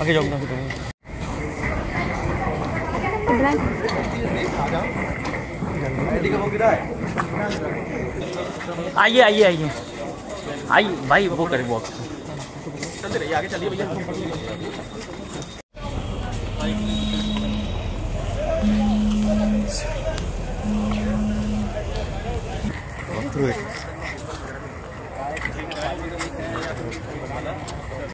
आगे जाऊँगा आइए आइए आइए। आइए भाई वो करें वो चलते आगे चलिए भैया Obrigado.